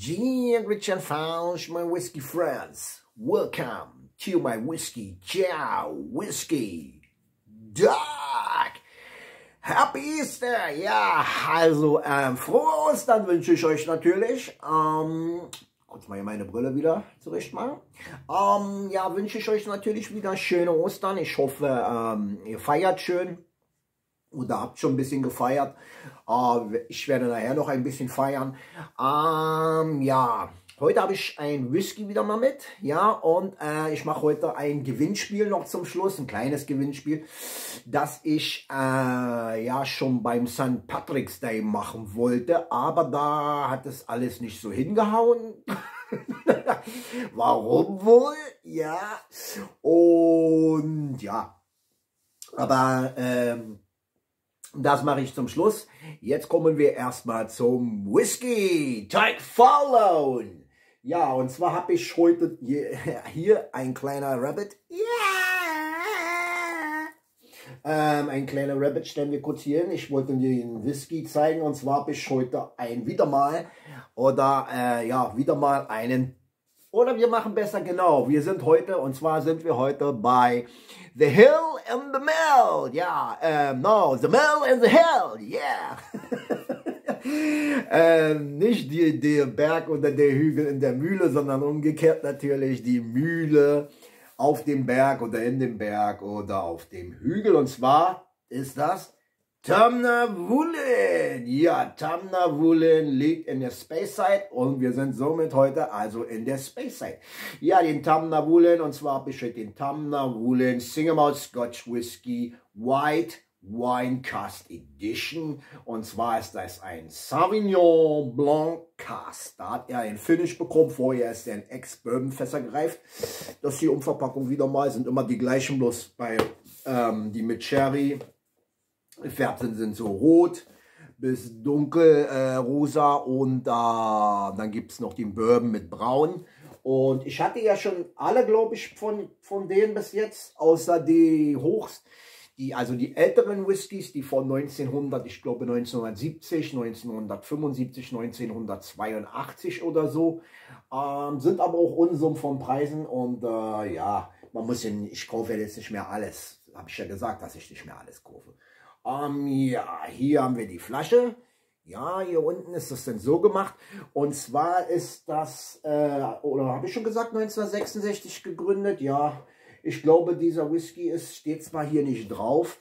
Dear Richard Fausch, my whiskey friends, welcome to my whiskey ciao whiskey dog. Happy Easter, ja, also ähm, frohe Ostern wünsche ich euch natürlich. Ähm, kurz mal hier meine Brille wieder zurecht machen. Ähm, ja, wünsche ich euch natürlich wieder schöne Ostern. Ich hoffe, ähm, ihr feiert schön oder habt schon ein bisschen gefeiert. Uh, ich werde nachher noch ein bisschen feiern. Um, ja, heute habe ich ein Whisky wieder mal mit. Ja, und äh, ich mache heute ein Gewinnspiel noch zum Schluss. Ein kleines Gewinnspiel, das ich äh, ja schon beim St. Patrick's Day machen wollte. Aber da hat es alles nicht so hingehauen. Warum wohl? Ja. Und ja. Aber ähm, das mache ich zum Schluss. Jetzt kommen wir erstmal zum Whisky. Take Follow. Ja, und zwar habe ich heute hier, ein kleiner Rabbit. Ja. Ähm, ein kleiner Rabbit stellen wir kurz hier hin. Ich wollte dir den Whisky zeigen. Und zwar habe ich heute ein wieder mal oder äh, ja, wieder mal einen oder wir machen besser genau. Wir sind heute, und zwar sind wir heute bei The Hill and the Mill. Ja, ähm, no, The Mill and the Hill. Yeah. ähm, nicht die, der Berg oder der Hügel in der Mühle, sondern umgekehrt natürlich die Mühle auf dem Berg oder in dem Berg oder auf dem Hügel. Und zwar ist das Tamnavulin! Ja, Tamnavulin liegt in der Space Side und wir sind somit heute also in der Space Side. Ja, den Tamnavulin und zwar besteht den Tamnavulin Single Malt Scotch Whisky White Wine Cast Edition und zwar ist das ein Sauvignon Blanc Cast. Da hat er ein Finish bekommen, vorher ist er in Ex-Bourbon-Fässer gereift. Das hier Umverpackung wieder mal, sind immer die gleichen, bloß bei ähm, die mit Cherry gefärbt sind, so rot bis dunkel äh, rosa und äh, dann gibt es noch den Bourbon mit braun. Und ich hatte ja schon alle, glaube ich, von, von denen bis jetzt, außer die Hochs, die, also die älteren Whiskys, die von 1900, ich glaube 1970, 1975, 1982 oder so, ähm, sind aber auch Unsummen von Preisen und äh, ja, man muss ja, ich kaufe jetzt nicht mehr alles, habe ich ja gesagt, dass ich nicht mehr alles kaufe. Ähm, ja, hier haben wir die Flasche. Ja, hier unten ist das denn so gemacht. Und zwar ist das, äh, oder habe ich schon gesagt, 1966 gegründet. Ja, ich glaube, dieser Whisky ist, steht zwar hier nicht drauf,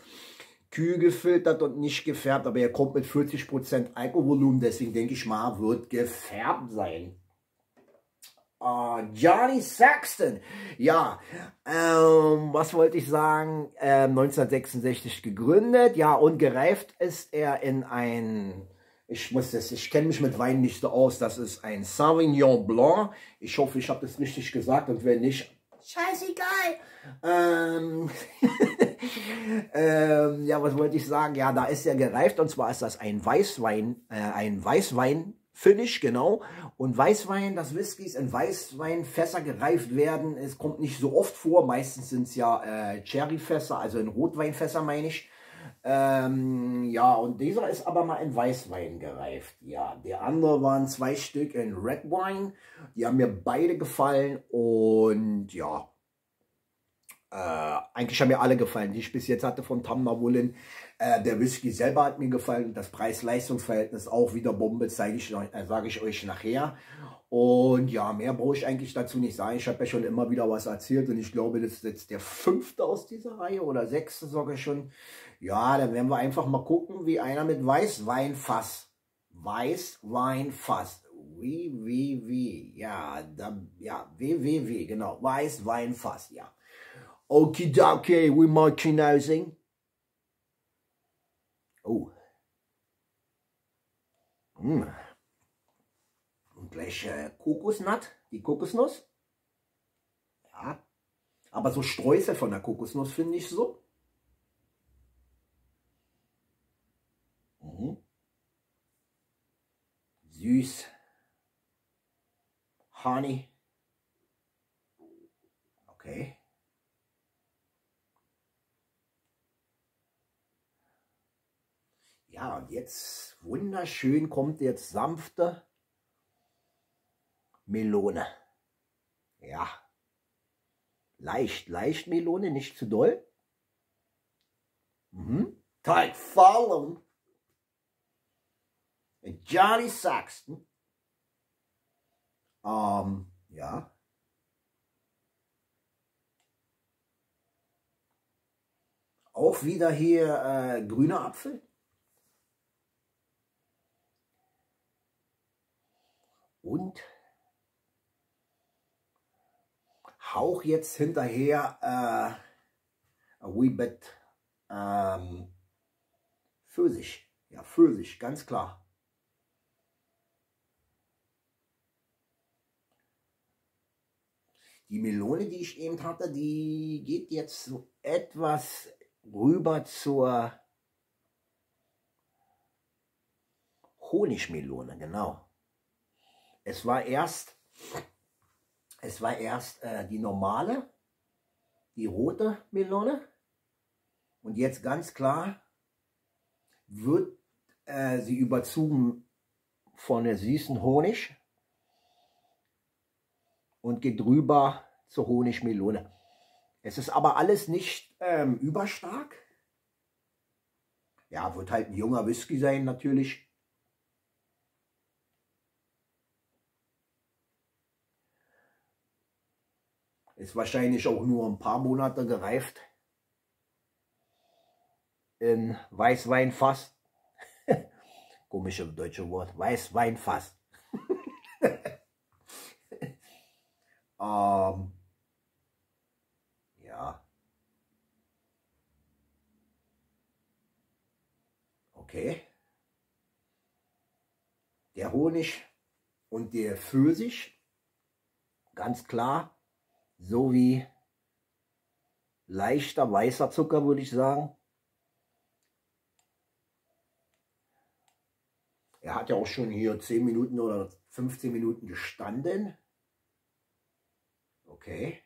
kühl gefiltert und nicht gefärbt, aber er kommt mit 40% Alkoholvolumen, deswegen denke ich mal, wird gefärbt sein. Uh, Johnny Saxton, ja, ähm, was wollte ich sagen, ähm, 1966 gegründet, ja, und gereift ist er in ein, ich muss das, ich kenne mich mit Wein nicht so aus, das ist ein Sauvignon Blanc, ich hoffe, ich habe das richtig gesagt und wenn nicht, scheißegal, ähm, ähm, ja, was wollte ich sagen, ja, da ist er gereift und zwar ist das ein Weißwein, äh, ein Weißwein, Finish, genau. Und Weißwein, dass Whiskys in Weißweinfässer gereift werden, es kommt nicht so oft vor. Meistens sind es ja äh, Cherryfässer, also in Rotweinfässer meine ich. Ähm, ja, und dieser ist aber mal in Weißwein gereift. Ja, der andere waren zwei Stück in Red Wine. Die haben mir beide gefallen und ja, äh, eigentlich haben mir alle gefallen, die ich bis jetzt hatte von Tamna Woolen. Äh, der Whisky selber hat mir gefallen. Das Preis-Leistungs-Verhältnis auch wieder Bombe, zeige ich, äh, sage ich euch nachher. Und ja, mehr brauche ich eigentlich dazu nicht sagen. Ich habe ja schon immer wieder was erzählt und ich glaube, das ist jetzt der fünfte aus dieser Reihe oder sechste sogar schon. Ja, dann werden wir einfach mal gucken, wie einer mit Weißweinfass. Weißweinfass. Wie, wie, wie. Ja, da, ja, wie, wie, wie, genau. Weißweinfass, ja. Okidoki, we merchandising. Oh. Hm. Und gleich äh, Kokosnut, die Kokosnuss. Ja. Aber so Streusel von der Kokosnuss finde ich so. Mhm. Süß. Honey. Okay. Ja, und jetzt wunderschön kommt jetzt sanfte Melone. Ja. Leicht, leicht Melone, nicht zu doll. Mhm. Teig Fallon. Johnny Saxton. Ähm, ja. Auch wieder hier äh, grüner Apfel. Und Hauch jetzt hinterher äh, a wee bit ähm, Pfirsich. Ja, Pfirsich, ganz klar. Die Melone, die ich eben hatte, die geht jetzt so etwas rüber zur Honigmelone, genau. Es war erst, es war erst äh, die normale, die rote Melone. Und jetzt ganz klar wird äh, sie überzogen von der süßen Honig und geht rüber zur Honigmelone. Es ist aber alles nicht ähm, überstark. Ja, wird halt ein junger Whisky sein natürlich. Ist wahrscheinlich auch nur ein paar Monate gereift. In Weißweinfass. Komische deutsche Wort. Weißweinfass. ähm, ja. Okay. Der Honig und der Pfirsich, ganz klar, so wie leichter weißer Zucker, würde ich sagen. Er hat ja auch schon hier 10 Minuten oder 15 Minuten gestanden. Okay.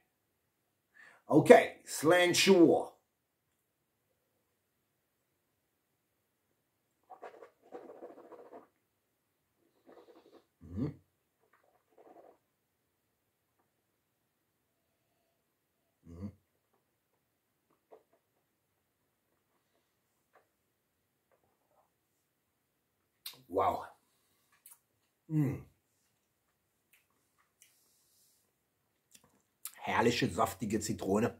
Okay, Slant Wow. Mm. herrliche, saftige Zitrone.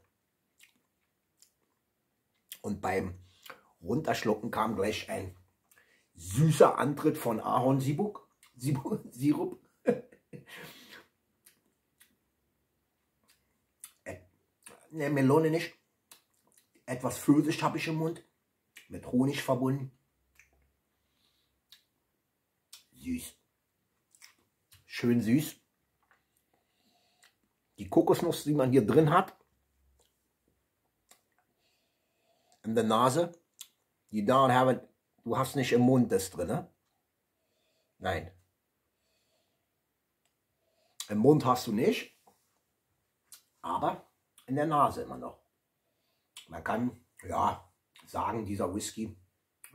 Und beim Runterschlucken kam gleich ein süßer Antritt von Ahornsirup. Sirup. ne, Melone nicht. Etwas Pfirsich habe ich im Mund. Mit Honig verbunden. Süß. Schön süß die Kokosnuss, die man hier drin hat, in der Nase, you don't have it, du hast nicht im Mund das drin, ne? Nein. Im Mund hast du nicht, aber in der Nase immer noch. Man kann, ja, sagen, dieser Whisky,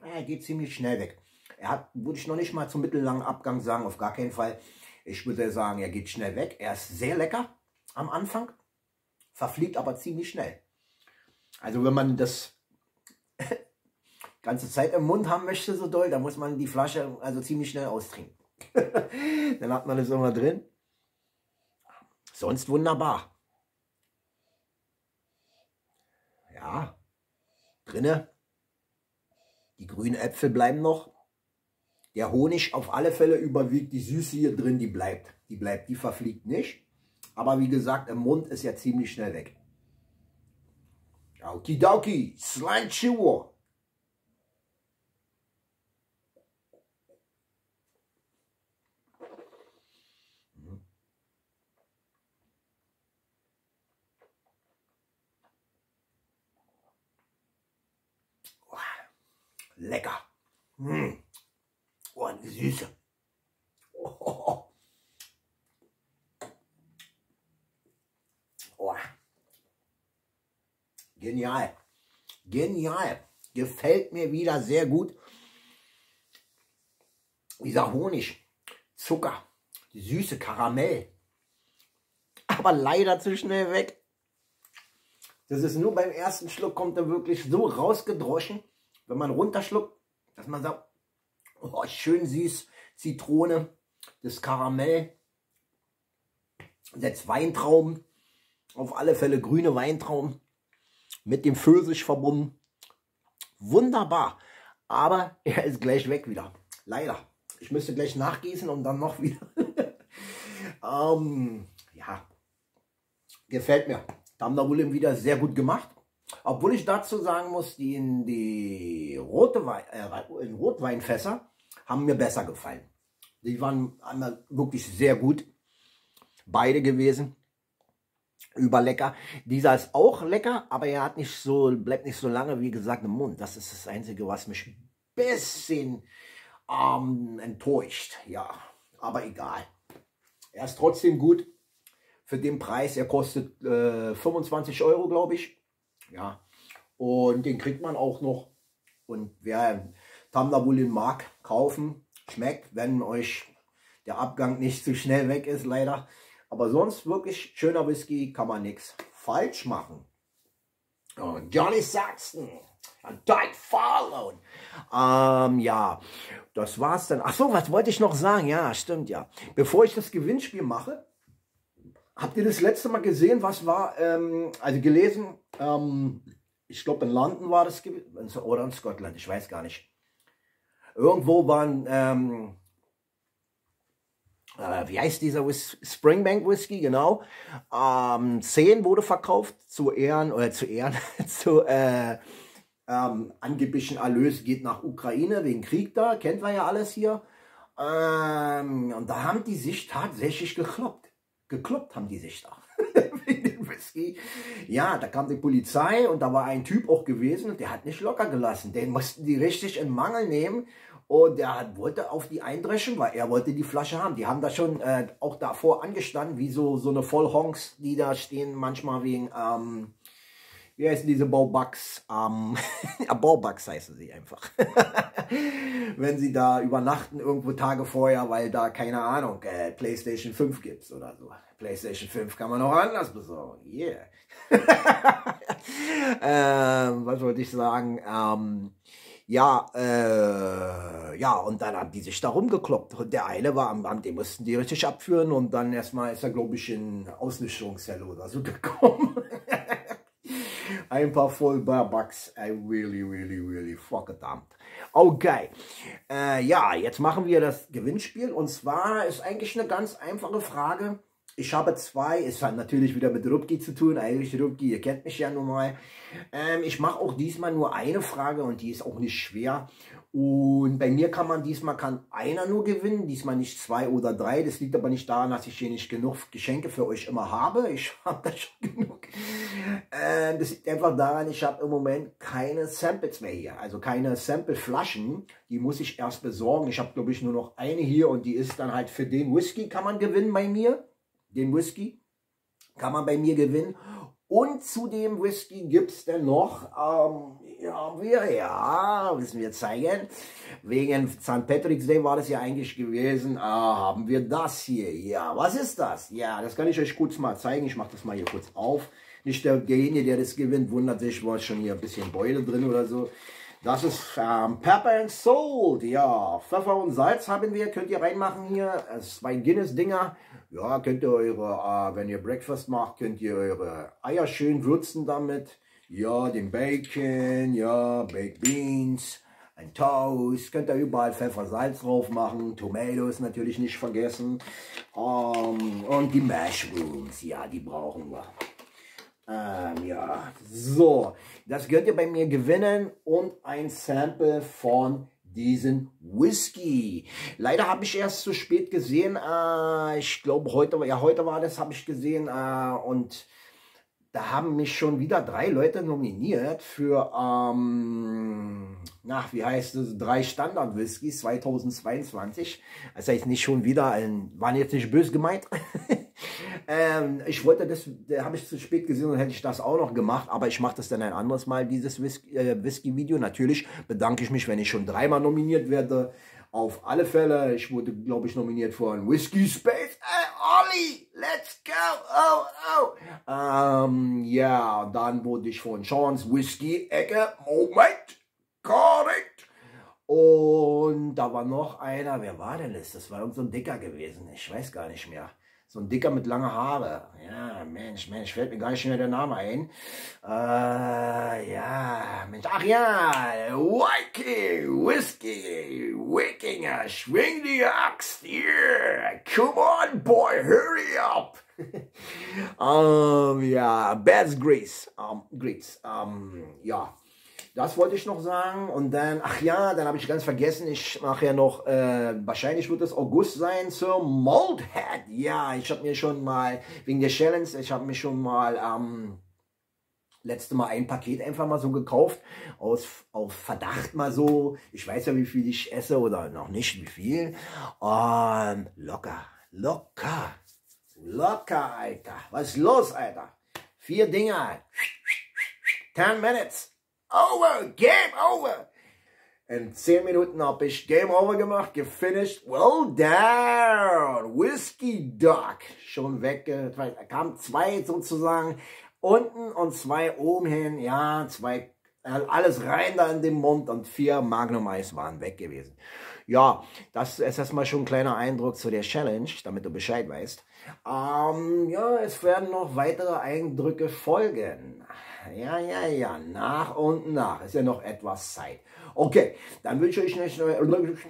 er geht ziemlich schnell weg. Er hat, würde ich noch nicht mal zum mittellangen Abgang sagen, auf gar keinen Fall. Ich würde sagen, er geht schnell weg. Er ist sehr lecker am Anfang, verfliegt aber ziemlich schnell. Also wenn man das ganze Zeit im Mund haben möchte, so doll, dann muss man die Flasche also ziemlich schnell austrinken. dann hat man es immer drin. Sonst wunderbar. Ja, drinne. Die grünen Äpfel bleiben noch. Der Honig auf alle Fälle überwiegt. Die Süße hier drin, die bleibt. Die bleibt, die verfliegt nicht. Aber wie gesagt, im Mund ist ja ziemlich schnell weg. Okidoki, Slanchuo. Mhm. Lecker. Mmh. Oh, Süße. Oh. Genial. Genial. Gefällt mir wieder sehr gut. Dieser Honig, Zucker, die süße Karamell. aber leider zu schnell weg. Das ist nur beim ersten Schluck kommt er wirklich so rausgedroschen, wenn man runterschluckt, dass man sagt, oh, schön süß, Zitrone, das Karamell, setzt Weintrauben, auf alle Fälle grüne Weintrauben, mit dem Pfirsich verbunden. Wunderbar, aber er ist gleich weg wieder, leider. Ich müsste gleich nachgießen und dann noch wieder. ähm, ja, gefällt mir. Damdarulim wieder sehr gut gemacht. Obwohl ich dazu sagen muss, die in die rote äh, in Rotweinfässer haben mir besser gefallen. Die waren einmal wirklich sehr gut. Beide gewesen. Überlecker. Dieser ist auch lecker, aber er hat nicht so, bleibt nicht so lange, wie gesagt, im Mund. Das ist das Einzige, was mich ein bisschen ähm, enttäuscht. Ja, aber egal. Er ist trotzdem gut für den Preis. Er kostet äh, 25 Euro, glaube ich. Ja, und den kriegt man auch noch. Und wer Tamdabulin mag, kaufen. Schmeckt, wenn euch der Abgang nicht zu schnell weg ist, leider. Aber sonst wirklich schöner Whisky, kann man nichts falsch machen. Und Johnny Saxon. Died Follow. Ähm, ja, das war's dann. Ach so, was wollte ich noch sagen? Ja, stimmt, ja. Bevor ich das Gewinnspiel mache, habt ihr das letzte Mal gesehen, was war, ähm, also gelesen, ähm, ich glaube in London war das, oder in Scotland, ich weiß gar nicht. Irgendwo waren, ähm, äh, wie heißt dieser Whis Springbank Whisky, genau. Ähm, 10 wurde verkauft zu Ehren, oder zu Ehren, zu, äh, ähm, angeblichen Erlös geht nach Ukraine wegen Krieg da, kennt man ja alles hier. Ähm, und da haben die sich tatsächlich gekloppt. Gekloppt haben die sich da. Ja, da kam die Polizei und da war ein Typ auch gewesen und der hat nicht locker gelassen. Den mussten die richtig in Mangel nehmen. Und der wollte auf die eindreschen, weil er wollte die Flasche haben. Die haben da schon äh, auch davor angestanden, wie so, so eine Vollhonks, die da stehen, manchmal wegen, ähm, wie heißen diese Baubugs? Ähm, Baubugs heißen sie einfach. Wenn sie da übernachten irgendwo Tage vorher, weil da, keine Ahnung, äh, Playstation 5 gibt oder so. Playstation 5 kann man auch anders besorgen. Yeah. ähm, was wollte ich sagen? Ähm, ja, äh, ja, und dann haben die sich da rumgekloppt. Und der eine war am Band, den mussten die richtig abführen und dann erstmal ist er, glaube ich, in Auslöschungszelle oder so gekommen. Ein paar voll Bugs. I really, really, really verdammt. Okay. Äh, ja, jetzt machen wir das Gewinnspiel. Und zwar ist eigentlich eine ganz einfache Frage. Ich habe zwei, es hat natürlich wieder mit Rupki zu tun, eigentlich Rupki, ihr kennt mich ja nun mal. Ähm, ich mache auch diesmal nur eine Frage und die ist auch nicht schwer. Und bei mir kann man diesmal kann einer nur gewinnen, diesmal nicht zwei oder drei. Das liegt aber nicht daran, dass ich hier nicht genug Geschenke für euch immer habe. Ich habe da schon genug. Ähm, das liegt einfach daran, ich habe im Moment keine Samples mehr hier. Also keine Sample-Flaschen. Die muss ich erst besorgen. Ich habe, glaube ich, nur noch eine hier und die ist dann halt für den Whisky kann man gewinnen bei mir. Den Whisky kann man bei mir gewinnen. Und zu dem Whisky gibt es dann noch, ähm, ja, wir, ja, müssen wir zeigen. Wegen St. Patrick's Day war das ja eigentlich gewesen. Ah, haben wir das hier. Ja, was ist das? Ja, das kann ich euch kurz mal zeigen. Ich mache das mal hier kurz auf. Nicht der, derjenige, der das gewinnt, wundert sich, war schon hier ein bisschen Beule drin oder so. Das ist ähm, Pepper and Salt. Ja, Pfeffer und Salz haben wir. Könnt ihr reinmachen hier. Zwei Guinness-Dinger. Ja, könnt ihr eure, äh, wenn ihr Breakfast macht, könnt ihr eure Eier schön würzen damit. Ja, den Bacon, ja, Baked Beans, ein Toast. Könnt ihr überall Pfeffer, Salz drauf machen. Tomatoes natürlich nicht vergessen. Ähm, und die Mushrooms, ja, die brauchen wir. Ähm, ja, so, das könnt ihr bei mir gewinnen und ein Sample von diesen Whisky. Leider habe ich erst zu spät gesehen, äh, ich glaube heute, ja heute war das, habe ich gesehen äh, und da haben mich schon wieder drei Leute nominiert für, ähm, nach, wie heißt es, drei Standard-Whiskys 2022. Das heißt nicht schon wieder, ein, waren jetzt nicht böse gemeint. ähm, ich wollte das, da habe ich zu spät gesehen und hätte ich das auch noch gemacht, aber ich mache das dann ein anderes Mal, dieses äh, Whisky-Video. Natürlich bedanke ich mich, wenn ich schon dreimal nominiert werde. Auf alle Fälle, ich wurde, glaube ich, nominiert für ein Whiskey Space. Hey, Olli, let's go! Oh, oh! Ähm, ja, dann wurde ich von Sean's Whisky Ecke, Moment, korrekt. Und da war noch einer, wer war denn das? Das war irgend so Dicker gewesen, ich weiß gar nicht mehr. So ein Dicker mit langen Haare. Ja, Mensch, Mensch, fällt mir gar nicht mehr der Name ein. Äh, ja, Mensch, ach ja, Wiki, Whisky, Wikinger, schwing die Axt, yeah, come on, boy, hurry up. um, ja, Bad Grease, um, Grease, um, ja. Das wollte ich noch sagen. Und dann, ach ja, dann habe ich ganz vergessen, ich mache ja noch, äh, wahrscheinlich wird es August sein zur Moldhead. Ja, ich habe mir schon mal, wegen der Challenge, ich habe mir schon mal ähm, letzte Mal ein Paket einfach mal so gekauft, aus, auf Verdacht mal so. Ich weiß ja, wie viel ich esse oder noch nicht wie viel. Und locker, locker, locker, Alter. Was ist los, Alter? Vier Dinger. Ten minutes. Over, Game Over. In 10 Minuten habe ich Game Over gemacht, gefinished. Well down. Whiskey Duck. Schon weg. Da kamen zwei sozusagen unten und zwei oben hin. Ja, zwei, alles rein da in den Mund und vier Magnum Eis waren weg gewesen. Ja, das ist erstmal schon ein kleiner Eindruck zu der Challenge, damit du Bescheid weißt. Ähm, ja, es werden noch weitere Eindrücke folgen. Ja, ja, ja, nach und nach. Ist ja noch etwas Zeit. Okay, dann wünsche ich, euch,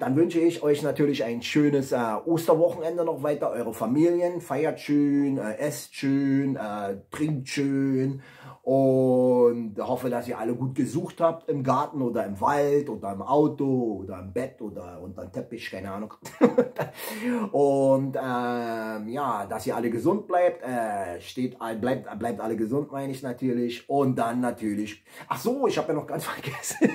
dann wünsche ich euch natürlich ein schönes äh, Osterwochenende noch weiter. Eure Familien feiert schön, äh, esst schön, äh, trinkt schön und hoffe, dass ihr alle gut gesucht habt im Garten oder im Wald oder im Auto oder im Bett oder unter dem Teppich, keine Ahnung. und ähm, ja, dass ihr alle gesund bleibt, äh, steht, bleibt, bleibt alle gesund, meine ich natürlich. Und dann natürlich, ach so, ich habe ja noch ganz vergessen,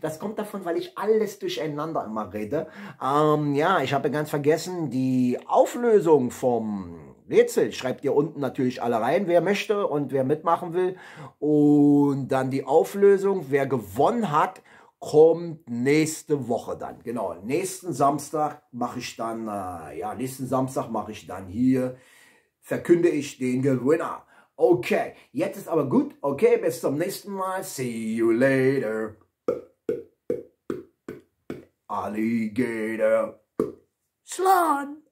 das kommt davon, weil ich alles durcheinander immer rede. Ähm, ja, ich habe ganz vergessen, die Auflösung vom Rätsel. Schreibt ihr unten natürlich alle rein, wer möchte und wer mitmachen will. Und dann die Auflösung. Wer gewonnen hat, kommt nächste Woche dann. Genau, nächsten Samstag mache ich dann, äh, ja, nächsten Samstag mache ich dann hier, verkünde ich den Gewinner. Okay, jetzt ist aber gut. Okay, bis zum nächsten Mal. See you later. Alligator. Slan.